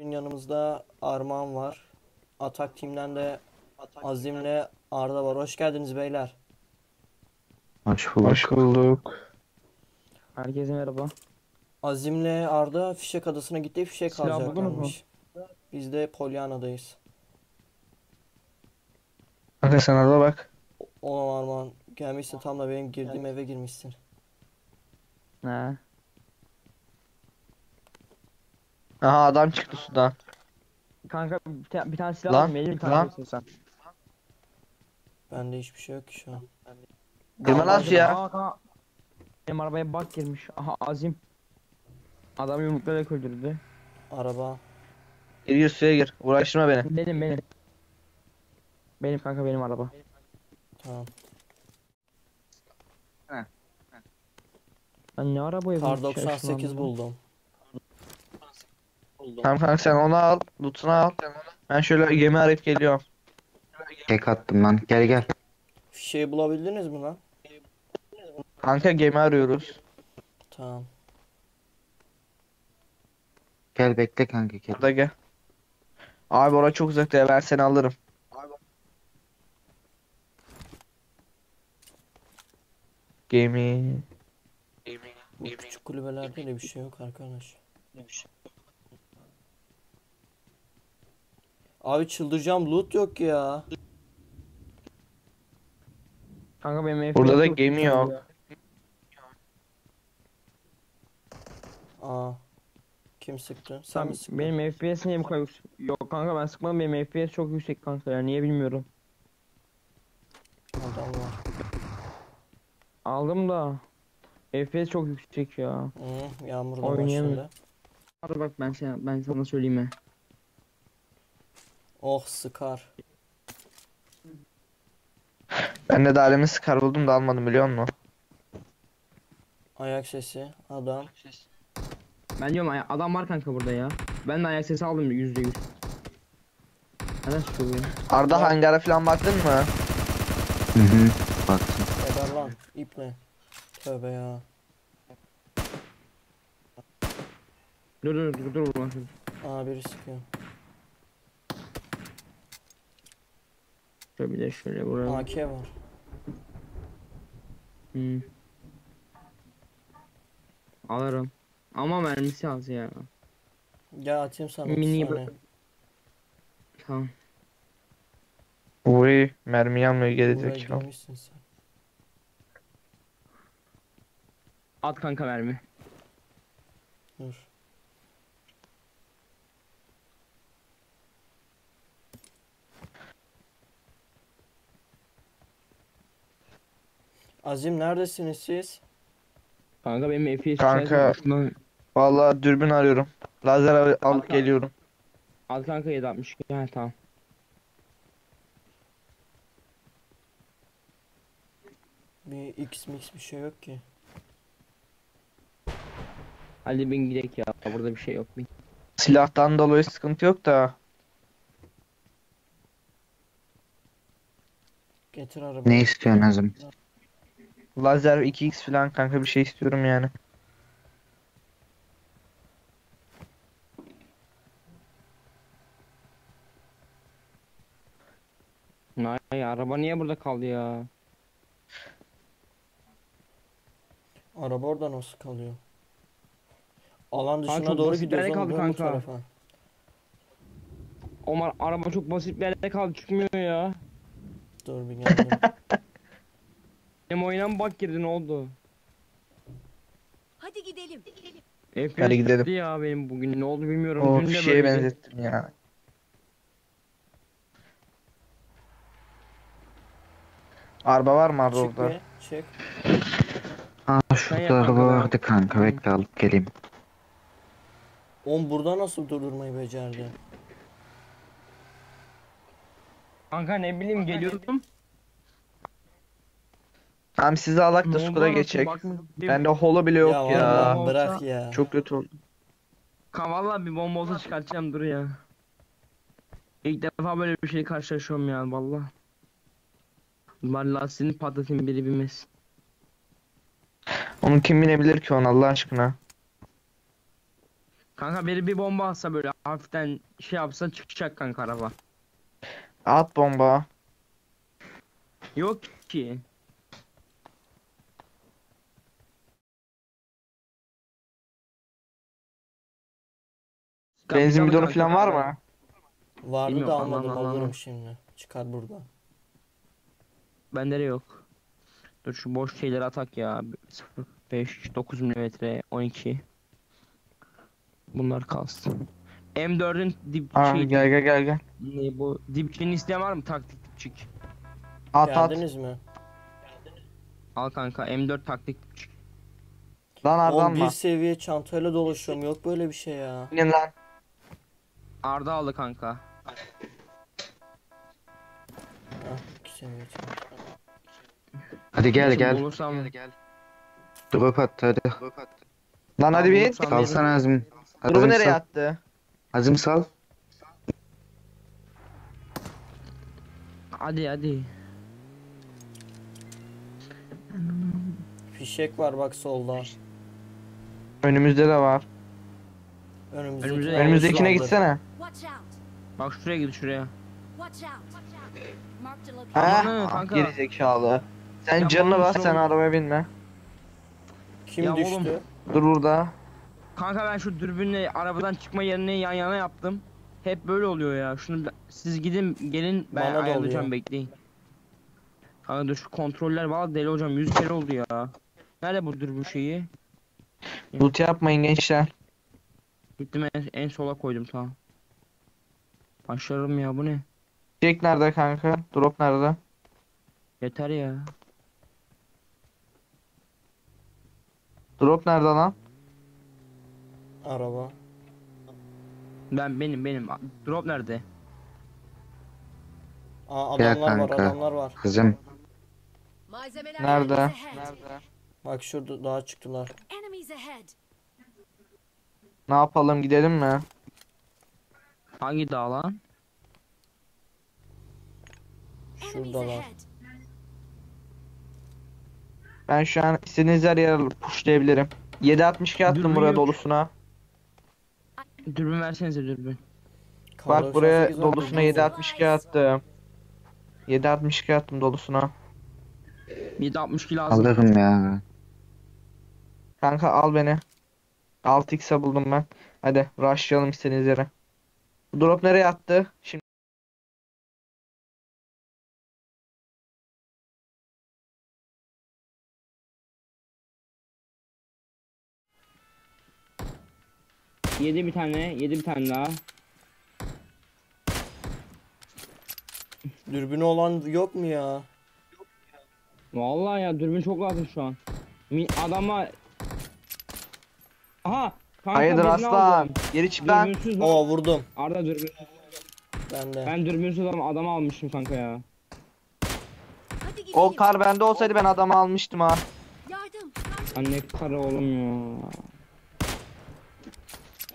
Bugün yanımızda Armağan var. Atak Team'den de Azim'le Arda var. Hoş geldiniz beyler. Hoş bulduk. Hoş bulduk. Herkese merhaba. Azim'le Arda Fişek Adası'na gitti. Fişek Silah alacaklarmış. Biz de Polyana'dayız. Kanka sen arada bak. O Armağan gelmişsin tam da benim girdiğim eve girmişsin. Ne? Aha adam çıktı sudan. Kanka bir, ta- bir tane silah Lan. Melih bir tane lan. sen. Bende hiçbir şey yok ki şu an. Girme lan suya. Benim arabaya bak girmiş. Aha Azim. Adam yumruklayarak öldürdü. Araba. Gir gir suya gir. Uğraştırma beni. Benim benim. Benim kanka benim araba. Tamam. Ben ne arabaya Kar bu 98 içerisinde buldum. Tamam kanka sen onu al. Loot'unu al. Ben şöyle gemi arayıp geliyorum. Tek attım lan. Gel gel. Fişeği bulabildiniz mi lan? Kanka gemi arıyoruz. Tamam. Gel bekle kanka gel. Burada gel. Abi orası çok uzakta ya ben seni alırım. Gemi. Bu küçük kulübelerde de bir şey yok arkadaş. Abi çıldıracağım loot yok ya. Kanka benim Burada da gemi yok. ya. Aa. Kim sıktı? Sen mi sıktın? benim FPS niye bu kadar yüksek? Yok kanka ben sıkmadım benim FPS çok yüksek kanka ya niye bilmiyorum. Adam var. Aldım da FPS çok yüksek ya. Hı, yağmur da Oynayamıyorum. Hadi bak ben sana, ben sana söyleyeyim he. Oh sıkar. Ben de daha demin Scar buldum da almadım biliyor musun? Ayak sesi. Adam. Ben diyorum ay- adam var kanka burada ya. Ben de ayak sesi aldım yüzde yüz. Neden ya? Arda hangara falan baktın mı? Hı hı. Baktım. Eder lan. İple. Tövbe ya. Dur dur dur dur şunu. Aa biri sıkıyor. Şöyle bir de şöyle buraya. AK var. Hmm. Alırım. Ama mermisi az ya. Gel atayım sana Mini 30 tane. Tamam. Uy mermi yanmıyor Buraya gelecek. girmişsin sen. At kanka mermi. Dur. Azim neredesiniz siz? Kanka benim FPS Kanka. Vallahi dürbün arıyorum. Lazer al- alıp Kanka. geliyorum. At kanka 760. Ha tamam. Bir X mix bir şey yok ki. Hadi bin gidelim ya. Burada bir şey yok. Bin. Silahtan dolayı sıkıntı yok da. Getir arabayı. Ne istiyorsun Azim? Lazer 2x falan kanka bir şey istiyorum yani. Ay araba niye burada kaldı ya? Araba orada nasıl kalıyor? Alan dışına çok doğru basit bir gidiyoruz yere kaldı dön bu kanka. tarafa. Omar araba çok basit bir yerde kaldı çıkmıyor ya. Dur bir geldim. Benim oyuna mı bak girdi ne oldu? Hadi gidelim. FPS Hadi gidelim. ya benim bugün ne oldu bilmiyorum. O Dün de şeye benzettim ya. Araba var mı Çık orada? bir çık. Aa şurada araba kanka. vardı kanka. Bekle alıp geleyim. Oğlum burada nasıl durdurmayı becerdi? Kanka ne bileyim geliyordum. Tamam sizi alak da anasını geçecek. Bende holo bile yok ya ya. vallahi bırak ya. Çok kötü oldu. Valla bir bomba olsa çıkartacağım dur ya. İlk defa böyle bir şey karşılaşıyorum ya valla. Var lastiğini patlatayım biri bilmez. Onu kim binebilir ki onu Allah aşkına? Kanka biri bir bomba atsa böyle hafiften şey yapsa çıkacak kanka araba. At bomba. Yok ki. Benzin bidonu falan var mı? Vardı Bilmiyorum, da almadım Allah. alırım şimdi. Çıkar burada. Bende de yok. Dur şu boş şeyleri atak ya. 0 5 9 milimetre 12. Bunlar kalsın. M4'ün dip Aa, şey, gel gel gel gel. ne bu dipçiğini isteyen var mı taktik dipçik? At at. Geldiniz mi? Al kanka M4 taktik dipçik. Lan Ardan 11 mı? seviye çantayla dolaşıyorum. Yok böyle bir şey ya. İnin lan. Arda aldı kanka. Heh, 2 seviye çanta. Hadi gel gel. Bulursam Drop at hadi. Lan hadi veririm. Salsana Azim. Azim nereye sal. attı? Azim sal. Hadi hadi. Fişek var bak solda. Önümüzde de var. Önümüzdeki Önümüzde- Önümüzdekine vardı. gitsene. Bak şuraya git şuraya. Ha? Amanı kanka. Geri zekalı. Sen Ya canını oğlum, bas sen arabaya binme. Kim Ya düştü? oğlum. Dur burada. Kanka ben şu dürbünle arabadan çıkma yerini yan yana yaptım. Hep böyle oluyor ya. Şunu da- siz gidin gelin ben Bana da ayarlayacağım oluyor. bekleyin. Kanka dur şu kontroller valla deli hocam 100 kere oldu ya. Nerede bu dürbün şeyi? Loot yapmayın gençler. Gittim en, en sola koydum tamam. Başlarım ya bu ne? Jack nerede kanka? Drop nerede? Yeter ya. Drop nerede lan? Araba. Ben benim benim. Drop nerede? Aa Gel adamlar var kanka. adamlar var. Kızım. Malzemeler Nerede? ahead. Bak şurada daha çıktılar. Enemies ahead. Ne yapalım gidelim mi? Hangi dağ lan? Enemies Şuradalar. ahead. Ben şu an istediğiniz her yere pushlayabilirim. 7.62 attım Dürbün buraya yok. dolusuna. Dürbün versenize dürbün. Bak buraya 98 var. dolusuna 7.62 attım. 7.62 attım dolusuna. 762 lazım. Alırım ya. Kanka al beni. 6x'e buldum ben. Hadi rushlayalım istediğiniz yere. Drop nereye attı? Şimdi Yedi bir tane, yedi bir tane daha. Dürbünü olan yok mu ya? Vallahi ya dürbün çok lazım şu an. Mi adama Aha! Kanka hayırdır birini aslan? aldım. Geri çık lan. Dürbünsüz lan. Oo vurdum. Arda dürbün. Ben de. Ben dürbünsüz adam, adam almışım kanka ya. Hadi gidelim. O kar bende olsaydı ben adamı almıştım ha. Yardım. Anne karı oğlum ya.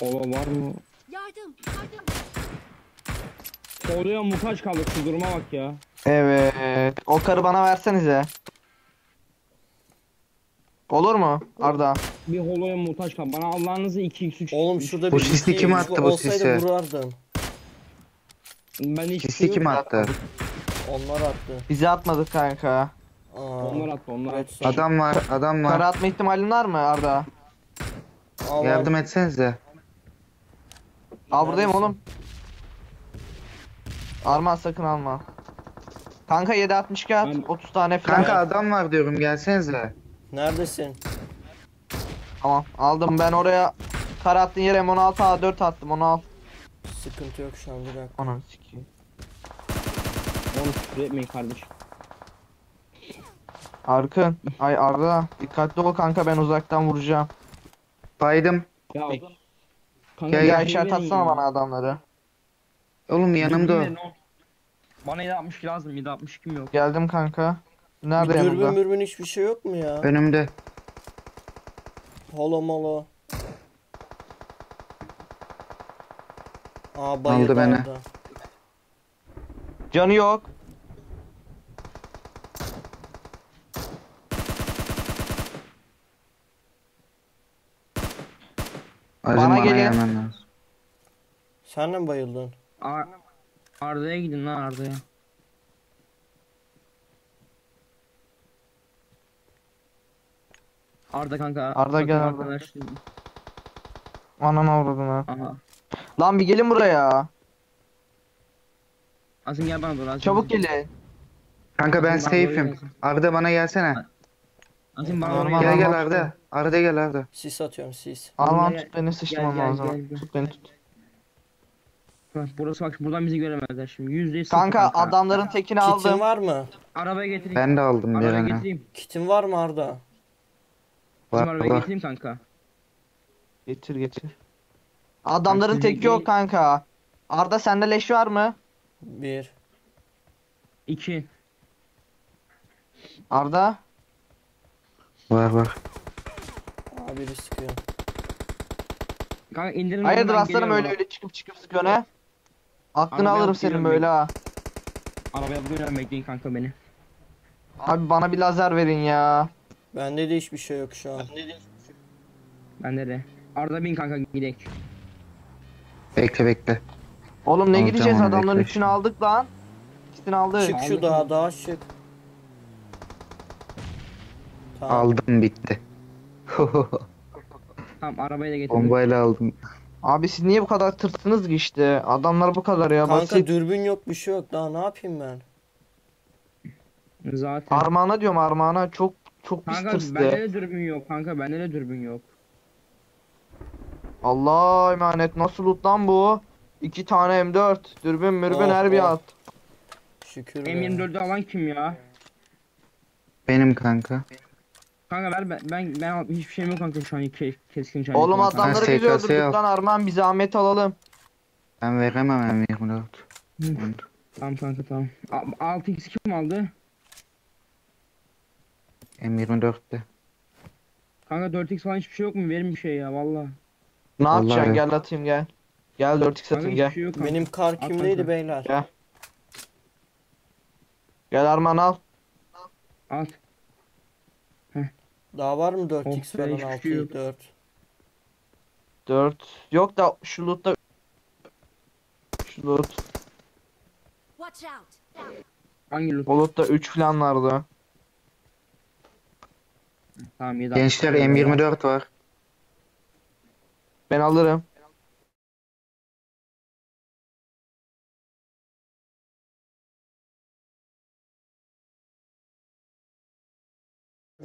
Ola var mı? Yardım. Yardım. Oluyor muhtaç kaldık şu duruma bak ya. Evet. O karı bana versenize. Olur mu Arda? Bir holoya muhtaç kaldık. Bana Allah'ınızı 2x3. Oğlum şurada Bu bir sisli iki kim attı bu sisi? vurardım. Ben hiç Sisi kim attı? Onlar attı. Bizi atmadık kanka. Aa, Onlar attı onlar evet, attı. Adam var adam Kara var. atma ihtimalin var mı Arda? Aa, var. Yardım etsenize. Al buradayım Neredesin? oğlum. Arman sakın alma. Kanka 7.62 at. Ben- 30 tane falan. Kanka adam var diyorum gelsenize. Neredesin? Tamam aldım ben oraya kar attığın yere M16 A4 attım onu al. Sıkıntı yok şu an bir dakika. Ananı sikeyim. Oğlum küfür etmeyin kardeşim. Arkın. Ay Arda dikkatli ol kanka ben uzaktan vuracağım. Baydım. Ya. Kanka bir şey işaret atsana bana adamları. Oğlum yanımda o. Bana 762 lazım 760 kim yok. Geldim kanka. Nerede bir dürbün yanımda? mürbün hiçbir şey yok mu ya? Önümde. Holo molo. Aa bayıldı beni. orada. Canı yok. Azim Bana bana, gelin. gelmen lazım. Sen de mi bayıldın? Ar Arda'ya gidin lan Arda'ya. Arda kanka. Arda gel Arda. arkadaş. Ananı avradın ha. Aha. Lan bir gelin buraya. Azim gel bana doğru Azim. Çabuk gelin. Kanka ben Azim bana doğru safe'im. gelsin. Arda bana gelsene. Azim bana doğru Normal. Gel gel. Arda. Arda gel Arda. Sis atıyorum sis. Alman Gel, tut beni sıçtırmam gel, lazım. gel, gel. Tut beni tut. Bak burası bak buradan bizi göremezler şimdi. Yüzde yüz Kanka adamların tekini Kitin aldım. var mı? Arabaya getireyim. Ben de aldım Arabaya birini. getireyim. Kitin var mı Arda? Bizim arabaya var. getireyim kanka. Getir getir. Adamların teki şimdi- yok kanka. Arda sende leş var mı? Bir. İki. Arda. Var var. Aa biri sıkıyor. Kanka indirin Hayırdır oradan aslanım geliyorum öyle öyle çıkıp çıkıp sıkıyor ne? Aklını Arabaya alırım alıp senin geliyorum böyle ha. Arabaya bugün bekleyin kanka beni. Abi bana bir lazer verin ya. Bende de hiçbir şey yok şu an. Bende de. Arda bin kanka gidelim. Bekle bekle. Oğlum ne Alacağım gideceğiz onu, adamların bekle üçünü aldık lan. İkisini aldık. Çık şu dağa dağa çık. Tamam. Aldım bitti. Tamam arabayı da getirdim. Bombayla aldım. Abi siz niye bu kadar tırsınız ki işte? Adamlar bu kadar ya Kanka basit. dürbün yok bir şey yok daha ne yapayım ben? Zaten. Armağana diyorum armağana çok çok pis Kanka tırstı. bende de dürbün yok kanka bende de dürbün yok. Allah emanet nasıl loot lan bu? İki tane M4 dürbün mürbün Oh, her bir oh. at. Şükür be. M24'ü alan kim ya? Benim kanka. Kanka ver ben ben, ben al- hiçbir şeyim yok kanka şu an ke, keskin çaylık. Oğlum adamları SKS biz öldürdük lan Armağan bir zahmet alalım. Ben veremem M24. Hı. Tamam kanka tamam. A- 6x kim aldı? M24'te. Kanka 4x falan hiçbir şey yok mu? Verin bir şey ya valla. Ne Vallahi yapacaksın gel atayım gel. Gel 4x Kanka atayım gel. şey yok. Benim kar At kimdeydi kanka. beyler? Gel. Gel Armağan al. At. Daha var mı 4x Oh be, falan hiçbir 6 şey yok. 4? 4. Yok da şu lootta şu loot. Watch out. Hangi loot? O lootta 3 falan vardı. Tamam 7 Gençler M24 var. Ben alırım.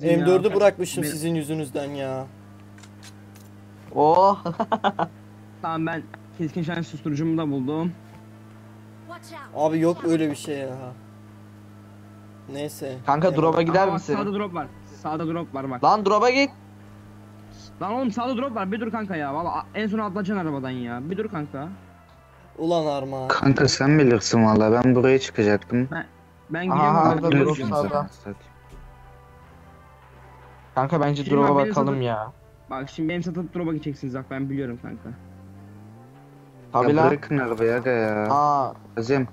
M4'ü bırakmışım Ben- sizin yüzünüzden ya. Oh. Tamam ben keskin şans susturucumu da buldum. Abi yok öyle bir şey ya. Neyse. Kanka drop'a gider Aa, misin? Sağda drop var. Sağda drop var bak. Lan drop'a git. Lan oğlum sağda drop var. Bir dur kanka ya. Valla en son atlayacaksın arabadan ya. Bir dur kanka. Ulan Arma. Kanka sen bilirsin valla. Ben buraya çıkacaktım. Ben Aha, gidiyorum. Arda ben drop sağda. Kanka bence Şimdi drop'a bakalım satın- ya. Bak şimdi benim satıp drop'a gideceksiniz bak ben biliyorum kanka. Tabi lan. bırakın arabayı aga ya. Aa, Azim.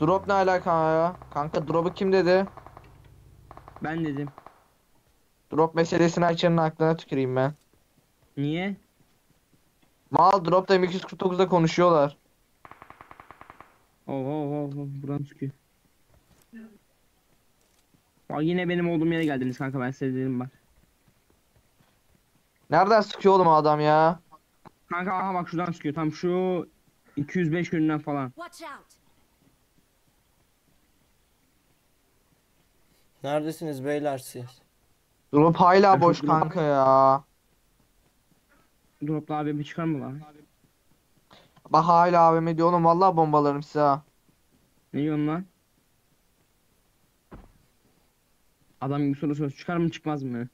drop ne alaka ya? Kanka drop'u kim dedi? Ben dedim. Drop meselesini açanın aklına tüküreyim ben. Niye? Mal drop da M249'da konuşuyorlar. Oh oh oh oh buradan çıkıyor. Bak yine benim olduğum yere geldiniz kanka ben size dedim bak. Nereden sıkıyor oğlum adam ya? Kanka aha bak şuradan çıkıyor tam şu 205 yönünden falan. Neredesiniz beyler siz? Drop hala Ben boş kanka ya. Dropla abi bir çıkar mı lan? Bak hala AVM diyor oğlum vallahi bombalarım size ha. Ne diyorsun lan? Adam gibi soru söz çıkar mı çıkmaz mı?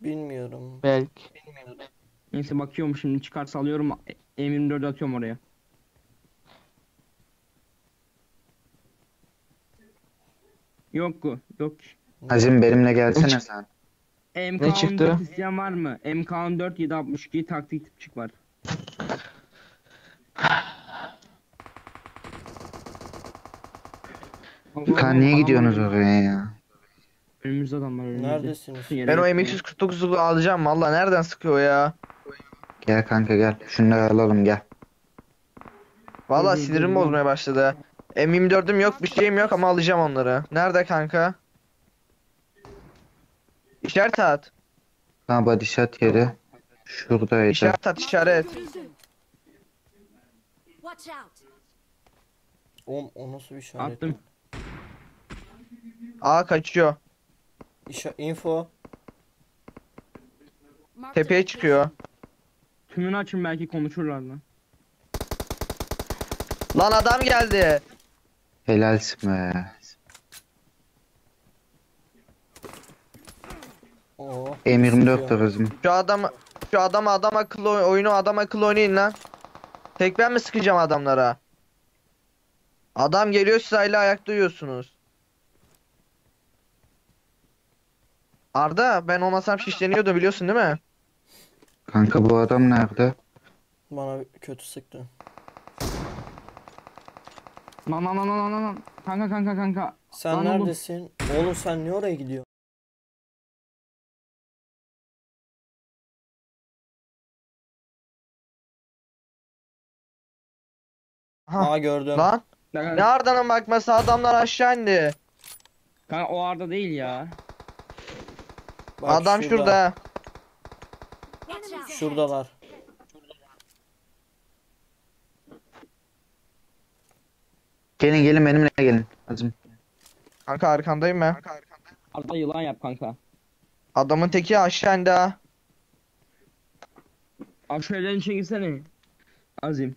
Bilmiyorum. Belki. Neyse bakıyorum şimdi çıkarsa alıyorum E- M24'ü atıyorum oraya. Yok ku, yok. Azim benimle gelsene sen. MK14 çıktı? isteyen var mı? MK14 762 taktik tipçik var. Kan niye gidiyorsunuz oraya ya? Önümüzde adamlar önümüzde. Neredesiniz? Ben o M249'u alacağım valla nereden sıkıyor ya? Gel kanka gel. Şunları alalım gel. Valla sinirim bozmaya başladı. M24'üm yok bir şeyim yok ama alacağım onları. Nerede kanka? İşaret at. Ha body shot yeri. Şuradaydı. İşaret at işaret. Watch out! O, o nasıl bir işaret? Attım. Aa kaçıyor. İşa info. A Tepeye çıkıyor. Tümünü açın belki konuşurlar lan. Lan adam geldi. Helalsin be. Oo. M24 de kızım. Şu adam şu adam adam akıllı oy- oyunu adam akıllı oynayın lan. Tek ben mi sıkacağım adamlara? Adam geliyor siz hala ayakta uyuyorsunuz. Arda ben olmasam şişleniyordum biliyorsun değil mi? Kanka bu adam nerede? Bana kötü sıktı. Lan lan lan lan lan lan. Kanka kanka kanka. Sen Lan oğlum. neredesin? Oğlum sen niye oraya gidiyorsun? Aha. Aa gördüm. Lan Kanka, ne Arda'nın bakması adamlar aşağı indi. kanka o Arda değil ya. Bak Adam şurada. Şuradalar. Gelin gelin benimle gelin. Azim. Kanka arkandayım ben. Arda yılan yap kanka. Adamın teki aşağı indi ha. Abi şu evlerin içine girsene. Azim.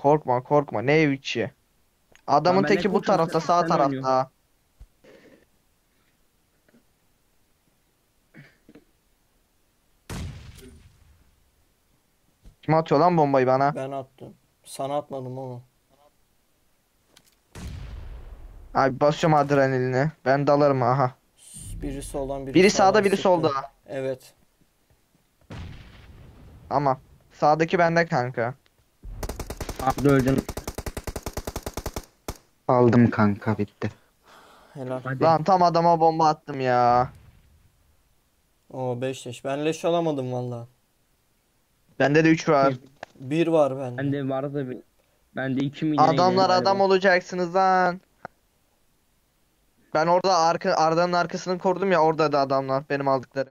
Korkma korkma ne ev içi. Adamın Lan ben ne teki bu tarafta sağ tarafta. Kim atıyor lan bombayı bana? Ben attım. Sana atmadım onu. Abi basıyorum adrenalini. Ben dalarım aha. Biri soldan biri Biri sağda biri sıktı. solda. Evet. Ama sağdaki bende kanka. Arda öldün. Aldım kanka bitti. Helal. Hadi. Lan tam adama bomba attım ya. Oo 5 leş. Ben leş alamadım valla. Bende de 3 var. Bir var bende. Bende vardı bir. Bende 2 milyon. Adamlar adam olacaksınız lan. Ben orada arka Arda'nın arkasını korudum ya orada da adamlar benim aldıkları.